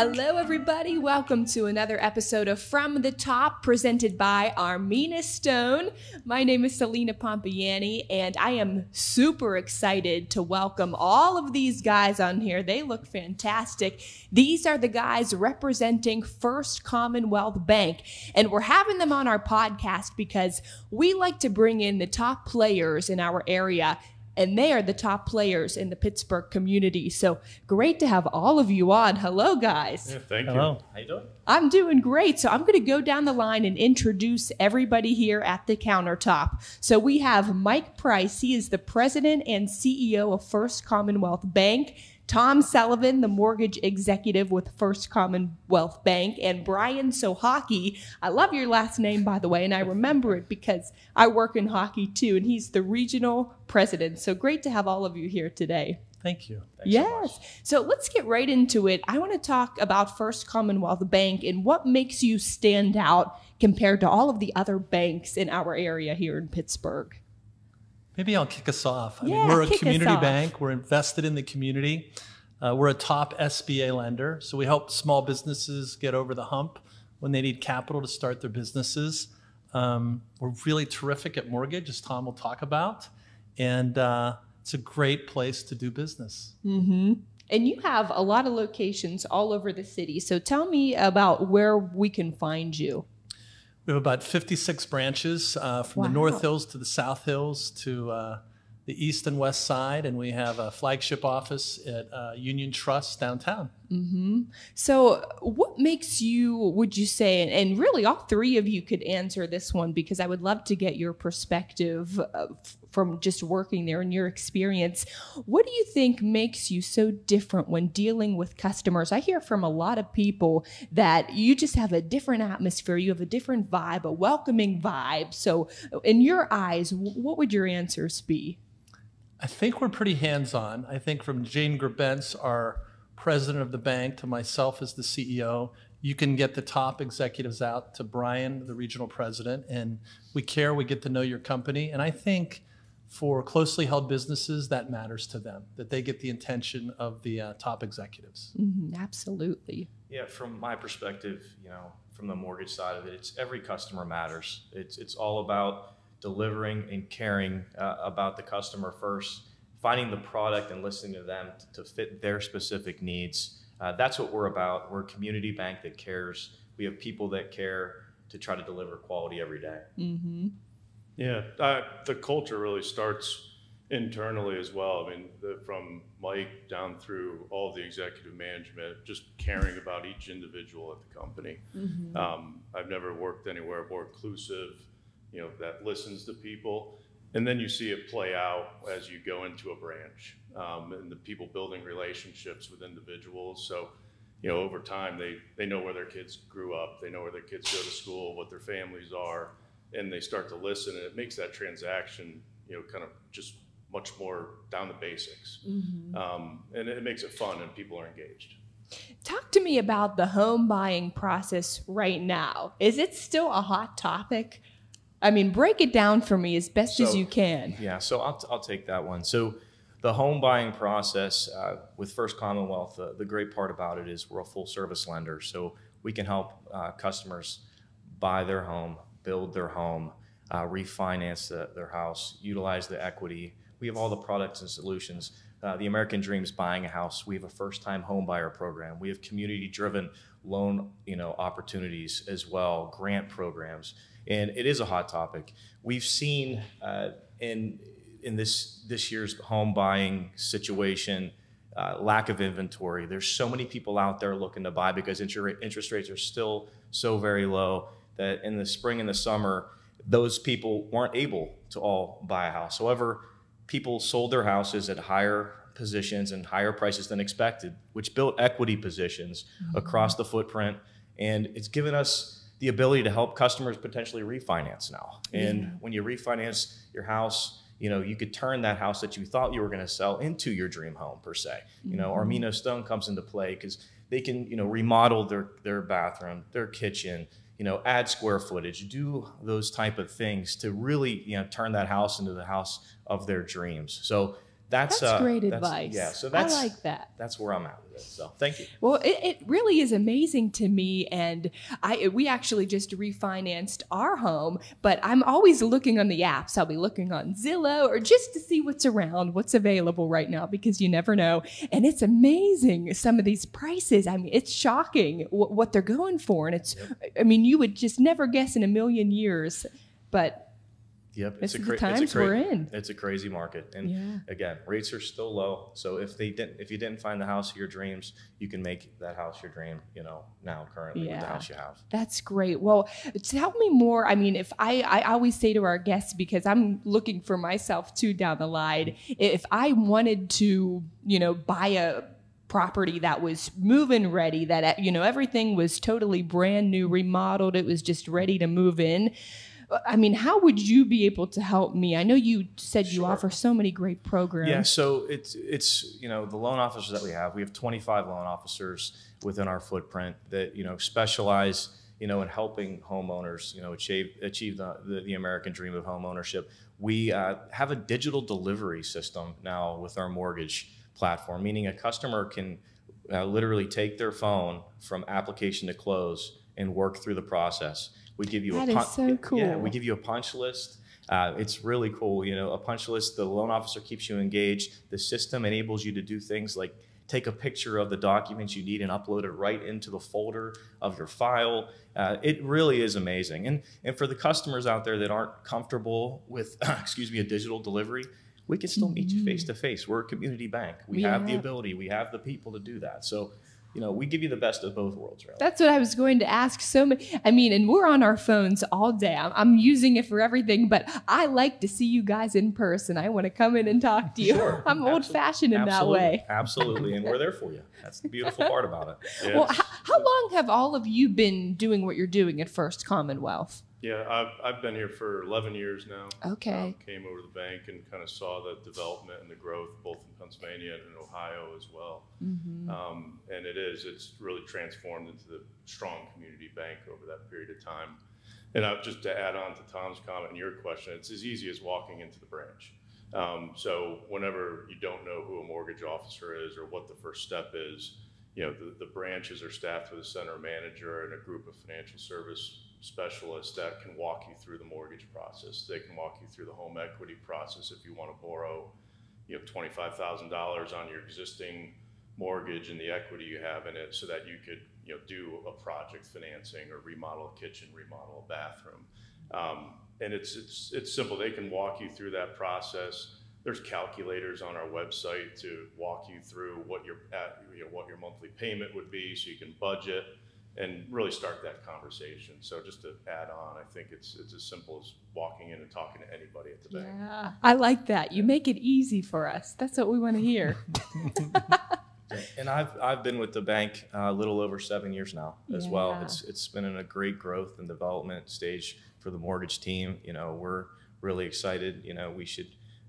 Hello, everybody. Welcome to another episode of From the Top presented by Armina Stone. My name is Celina Pompeani, and I am super excited to welcome all of these guys on here. They look fantastic. These are the guys representing First Commonwealth Bank, and we're having them on our podcast because we like to bring in the top players in our area and they are the top players in the Pittsburgh community. So great to have all of you on. Hello, guys. Yeah, thank Hello. you. How you doing? I'm doing great. So I'm going to go down the line and introduce everybody here at the countertop. So we have Mike Price. He is the president and CEO of First Commonwealth Bank. Tom Sullivan, the mortgage executive with First Commonwealth Bank, and Brian Sohocki. I love your last name, by the way, and I remember it because I work in hockey too, and he's the regional president. So great to have all of you here today. Thank you. Thanks yes. much. So, let's get right into it. I want to talk about First Commonwealth Bank and what makes you stand out compared to all of the other banks in our area here in Pittsburgh. Maybe I'll kick us off. I Yeah, mean, we're a community bank. We're invested in the community. Uh, we're a top SBA lender, so we help small businesses get over the hump when they need capital to start their businesses. Um, we're really terrific at mortgage, as Tom will talk about, and uh, it's a great place to do business. Mm-hmm. And you have a lot of locations all over the city. So, tell me about where we can find you. We have about 56 branches uh, from the North Hills to the South Hills to uh, the East and West Side, and we have a flagship office at uh, Union Trust downtown. Mm-hmm. So, what makes you, would you say, and- and really all three of you could answer this one because I would love to get your perspective from just working there and your experience. What do you think makes you so different when dealing with customers? I hear from a lot of people that you just have a different atmosphere, you have a different vibe, a welcoming vibe. So, in your eyes, what would your answers be? I think we're pretty hands on. I think from Jane Grebenc, our president of the bank, to myself as the CEO, you can get the top executives out to Brian, the regional president, and we care. We get to know your company. And I think for closely held businesses, that matters to them, that they get the attention of the uh, top executives. Mhm, absolutely. Yeah, from my perspective, you know, from the mortgage side of it, it's every customer matters. It's it's all about delivering and caring uh, about the customer first, finding the product and listening to them to, to fit their specific needs. Uh, that's what we're about. We're a community bank that cares. We have people that care to try to deliver quality every day. Mm-hmm. Yeah, uh, the culture really starts internally as well. I mean, the, from Mike down through all the executive management, just caring about each individual at the company. Mm-hmm. Um, I've never worked anywhere more inclusive, you know, that listens to people. And then you see it play out as you go into a branch um, and the people building relationships with individuals. So, you know, over time, they, they know where their kids grew up, they know where their kids go to school, what their families are, and they start to listen. And it makes that transaction, you know, kind of just much more down to basics. Mm-hmm. Um, and it makes it fun and people are engaged. Talk to me about the home buying process right now. Is it still a hot topic? I mean, break it down for me as best as you can. Yeah, so I'll, I'll take that one. So the home buying process uh, with First Commonwealth, uh, the great part about it is we're a full service lender. So we can help uh, customers buy their home, build their home, uh, refinance the, their house, utilize the equity. We have all the products and solutions. Uh, the American Dream is buying a house. We have a first-time home buyer program. We have community-driven loan, you know, opportunities as well, grant programs, and it is a hot topic. We've seen uh, in in this this year's home buying situation, uh, lack of inventory. There's so many people out there looking to buy because inter- interest rates are still so very low that in the spring and the summer, those people weren't able to all buy a house. However, people sold their houses at higher positions and higher prices than expected, which built equity positions across the footprint. And it's given us the ability to help customers potentially refinance now. And yeah. when you refinance your house, you know, you could turn that house that you thought you were going to sell into your dream home per se. Mm-hmm. You know, mm-hmm. Armina Stone comes into play because they can, you know, remodel their their bathroom, their kitchen, you know, add square footage, do those type of things to really, you know, turn that house into the house of their dreams. So that's, that's uh, great that's, advice. Yeah, so that's I like that. That's where I'm at with it. So thank you. Well, it, it really is amazing to me, and I we actually just refinanced our home, but I'm always looking on the apps. I'll be looking on Zillow or just to see what's around, what's available right now, because you never know. And it's amazing some of these prices. I mean, it's shocking what, what they're going for, and it's. Yep. I mean, you would just never guess in a million years, but Yep, it's, a, cra- times it's a cra- we're in. It's a crazy market, and yeah. again, rates are still low. So if they didn't, if you didn't find the house of your dreams, you can make that house your dream. You know, now currently yeah. with the house you have. That's great. Well, tell me more. I mean, if I, I always say to our guests because I'm looking for myself too down the line. If I wanted to, you know, buy a property that was moving ready that you know everything was totally brand new remodeled it was just ready to move in I mean, how would you be able to help me? I know you said you sure. offer so many great programs. Yeah, so it's it's you know the loan officers that we have. We have 25 loan officers within our footprint that you know specialize you know in helping homeowners you know achieve achieve the the, the American dream of home ownership. We uh, have a digital delivery system now with our mortgage platform, meaning a customer can uh, literally take their phone from application to close and work through the process. We give you that a punch. so cool. Yeah, we give you a punch list. Uh, it's really cool. You know, a punch list. The loan officer keeps you engaged. The system enables you to do things like take a picture of the documents you need and upload it right into the folder of your file. Uh, it really is amazing. And and for the customers out there that aren't comfortable with, excuse me, a digital delivery, we can still meet you face to face. We're a community bank. We yeah. have the ability. We have the people to do that. So you know, we give you the best of both worlds, really. That's what I was going to ask. So many, I mean, and we're on our phones all day. I'm, I'm, using it for everything, but I like to see you guys in person. I want to come in and talk to you. Sure. I'm old fashioned in Absolutely. that way. Absolutely. And we're there for you. That's the beautiful part about it. Yes. Well, how, how long have all of you been doing what you're doing at First Commonwealth? Yeah, I've, I've been here for 11 years now. Okay. Um, came over to the bank and kind of saw the development and the growth both in Pennsylvania and in Ohio as well. Mm-hmm. Um, and it is, it's really transformed into the strong community bank over that period of time. And I, just to add on to Tom's comment and your question, it's as easy as walking into the branch. Um, so whenever you don't know who a mortgage officer is or what the first step is, you know, the, the branches are staffed with a center manager and a group of financial service specialists that can walk you through the mortgage process. They can walk you through the home equity process if you want to borrow, you know, twenty-five thousand dollars on your existing mortgage and the equity you have in it, so that you could, you know, do a project financing or remodel a kitchen, remodel a bathroom. Um, and it's it's it's simple. They can walk you through that process. There's calculators on our website to walk you through what your you know, what your monthly payment would be, so you can budget and really start that conversation. So just to add on, I think it's it's as simple as walking in and talking to anybody at the bank. Yeah, I like that. You make it easy for us. That's what we want to hear. and I've I've been with the bank uh, a little over seven years now as yeah. well. It's it's been in a great growth and development stage for the mortgage team. You know, we're really excited. You know, we should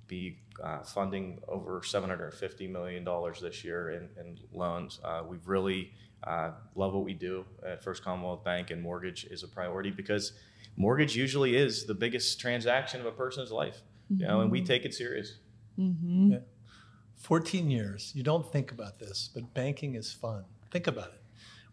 be uh, funding over $750 million this year in, in loans. Uh, we've really uh, love what we do at First Commonwealth Bank, and mortgage is a priority because mortgage usually is the biggest transaction of a person's life. Mm-hmm. You know, and we mm-hmm. take it serious. Mm-hmm. Yeah. 14 years. You don't think about this, but banking is fun. Think about it.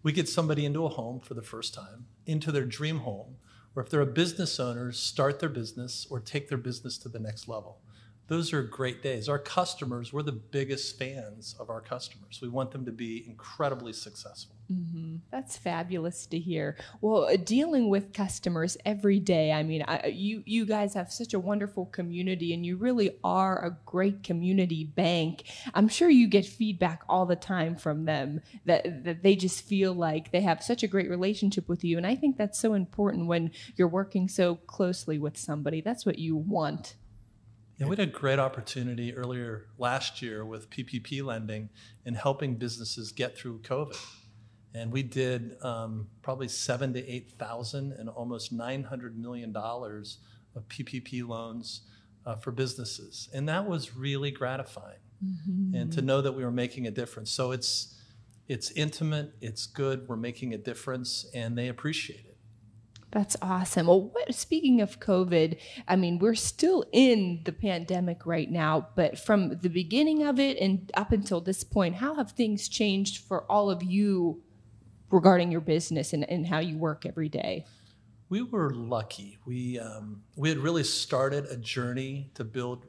We get somebody into a home for the first time, into their dream home, or if they're a business owner, start their business or take their business to the next level those are great days. Our customers, we're the biggest fans of our customers. We want them to be incredibly successful. Mm-hmm. That's fabulous to hear. Well, uh, dealing with customers every day, I mean, I, you you guys have such a wonderful community, and you really are a great community bank. I'm sure you get feedback all the time from them that that they just feel like they have such a great relationship with you, and I think that's so important when you're working so closely with somebody. That's what you want. Yeah, we had a great opportunity earlier last year with PPP lending and helping businesses get through COVID. and we did um, probably seven to eight thousand and almost nine hundred million dollars of PPP loans uh, for businesses, and that was really gratifying. And to know that we were making a difference, so it's it's intimate, it's good, we're making a difference, and they appreciate it. That's awesome. Well, what, speaking of COVID, I mean, we're still in the pandemic right now, but from the beginning of it and up until this point, how have things changed for all of you regarding your business and, and how you work every day? We were lucky. We um, we had really started a journey to build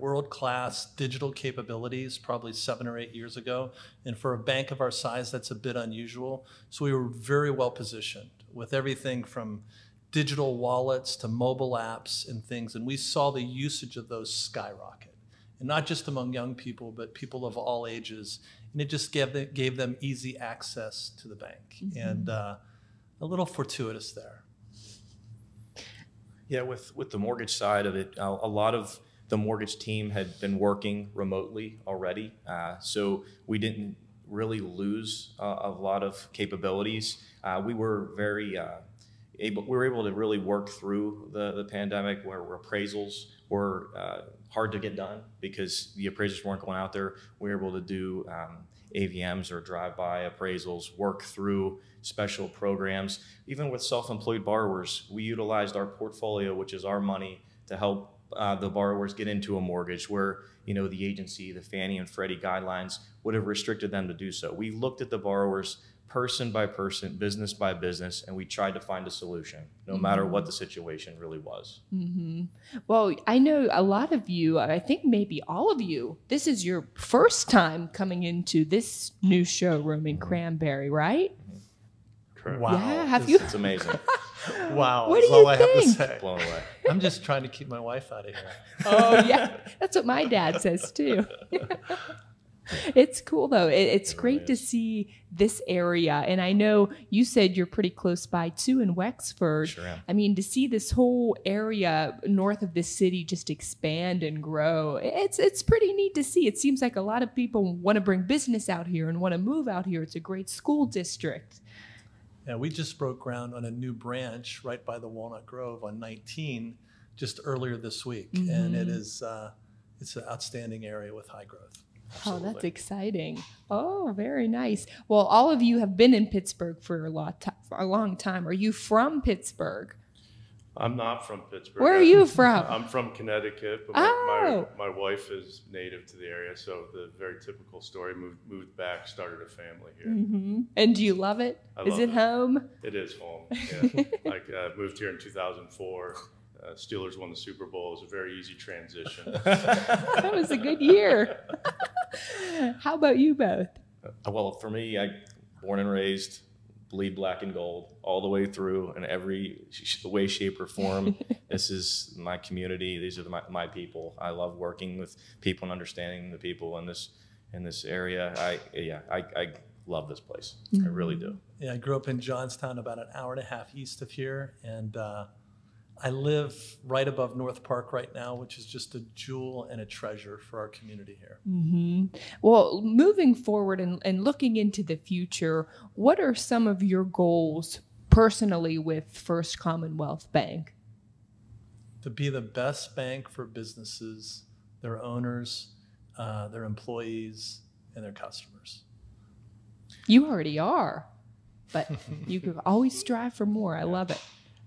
world class digital capabilities probably seven or eight years ago, and for a bank of our size, that's a bit unusual. So we were very well positioned with everything from digital wallets to mobile apps and things, and we saw the usage of those skyrocket, and not just among young people, but people of all ages, and it just gave them, gave them easy access to the bank, and uh, a little fortuitous there. Yeah, with with the mortgage side of it, a, a lot of the mortgage team had been working remotely already, uh, so we didn't really lose uh, a lot of capabilities. Uh, we were very uh, able. We were able to really work through the the pandemic, where, appraisals were uh, hard to get done because the appraisers weren't going out there. We were able to do. Um, AVMs or drive-by appraisals, work through special programs. Even with self-employed borrowers, we utilized our portfolio, which is our money, to help uh, the borrowers get into a mortgage where you know the agency, the Fannie and Freddie guidelines would have restricted them to do so. We looked at the borrowers person by person, business by business, and we tried to find a solution, no mm-hmm. matter what the situation really was. Mm-hmm. Well, I know a lot of you, I think maybe all of you, this is your first time coming into this new showroom in mm-hmm. Cranberry, right? Correct. Wow. Yeah, have you? It's amazing. Wow, What that's do all you I have to think? say. Blown away. I'm just trying to keep my wife out of here. Oh, yeah. That's what my dad says too. it's cool though. It, it's great to see this area. And I know you said you're pretty close by too in Wexford. Sure am. I mean, to see this whole area north of the city just expand and grow, it's it's pretty neat to see. It seems like a lot of people want to bring business out here and want to move out here. It's a great school district. Yeah, we just broke ground on a new branch right by the Walnut Grove on 19 just earlier this week, and it is uh, it's an outstanding area with high growth. Oh, that's exciting. Oh, very nice. Well, all of you have been in Pittsburgh for a lot for a long time. Are you from Pittsburgh? I'm not from Pittsburgh. Where are you from? I'm from Connecticut, but my, Oh. my, my wife is native to the area, so the very typical story. Moved moved back, started a family here. hmm And do you love it? I Is love it it. home? It is home. Yeah. I uh, moved here in 2004. Uh, Steelers won the Super Bowl. It was a very easy transition. That was a good year. How about you both? Uh, Well, for me, I born and raised, bleed black and gold all the way through in every way, shape, or form. this is my community. These are my, my people. I love working with people and understanding the people in this in this area. I yeah, I, I love this place. I really do. Yeah, I grew up in Johnstown, about an hour and a half east of here, and uh, I live right above North Park right now, which is just a jewel and a treasure for our community here. Well, moving forward and, and looking into the future, what are some of your goals personally with First Commonwealth Bank? To be the best bank for businesses, their owners, uh, their employees, and their customers. You already are, but you could always strive for more. I love it.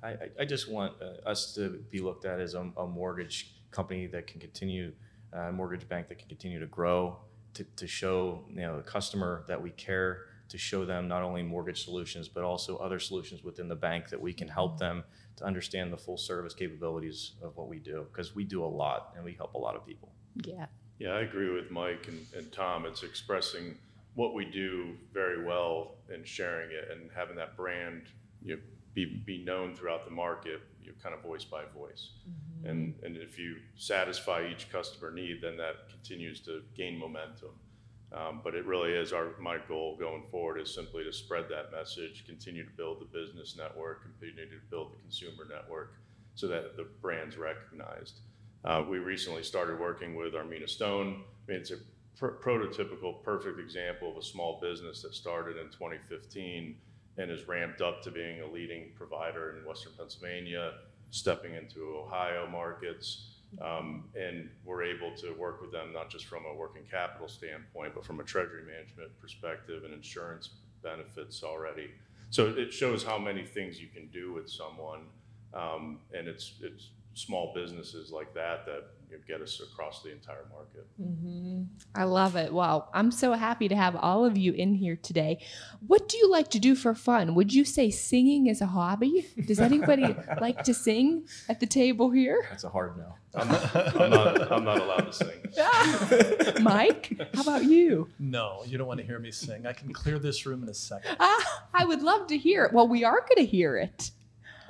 I, I- I just want uh, us to be looked at as a, a mortgage company that can continue, a mortgage bank that can continue to grow, to, to show you know the customer that we care, to show them not only mortgage solutions but also other solutions within the bank that we can help them to understand the full service capabilities of what we do because we do a lot and we help a lot of people. Yeah. Yeah, I agree with Mike and, and Tom. It's expressing what we do very well and sharing it and having that brand you know, be, be known throughout the market, you know, kind of voice by voice. And, and if you satisfy each customer need, then that continues to gain momentum. Um, but it really is our my goal going forward is simply to spread that message, continue to build the business network, continue to build the consumer network, so that the brand's recognized. Uh, we recently started working with Armina Stone. I mean, it's a pr- prototypical, perfect example of a small business that started in 2015 and has ramped up to being a leading provider in Western Pennsylvania, stepping into Ohio markets. Um, and we're able to work with them not just from a working capital standpoint, but from a treasury management perspective and insurance benefits already. So it shows how many things you can do with someone, um, and it's it's small businesses like that that get us across the entire market. I love it. Wow. I'm so happy to have all of you in here today. What do you like to do for fun? Would you say singing is a hobby? Does anybody like to sing at the table here? That's a hard no. I'm not, I'm not, I'm not allowed to sing. Mike, how about you? No, you don't want to hear me sing. I can clear this room in a second. Ah, I would love to hear it. Well, we are going to hear it.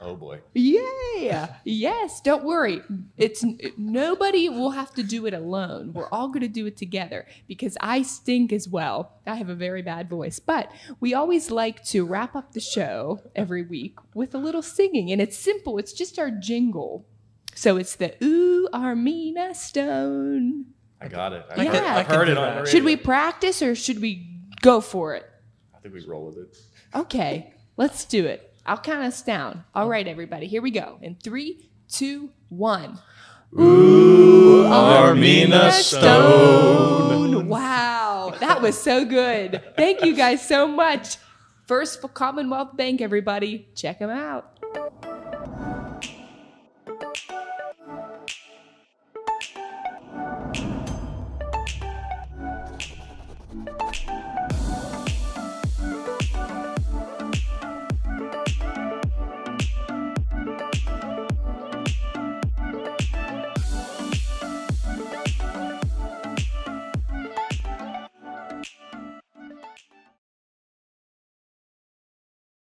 Oh boy. Yeah. Yes. Don't worry. It's nobody will have to do it alone. We're all going to do it together because I stink as well. I have a very bad voice, but we always like to wrap up the show every week with a little singing, and it's simple. It's just our jingle. So it's the Ooh Armina Stone. I got it. I I've heard, I heard it on radio. Should we practice or should we go for it? I think we roll with it. Okay, let's do it. I'll count us down. All right, everybody, here we go. In three, two, one. Armina Stone. Wow, that was so good. Thank you guys so much. First for Commonwealth Bank, everybody. Check them out.